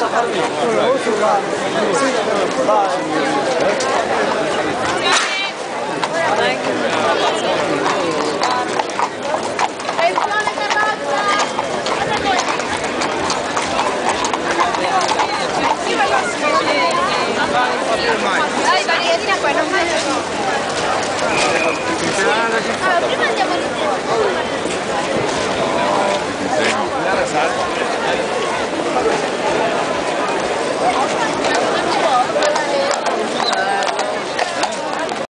شغالين 好帅。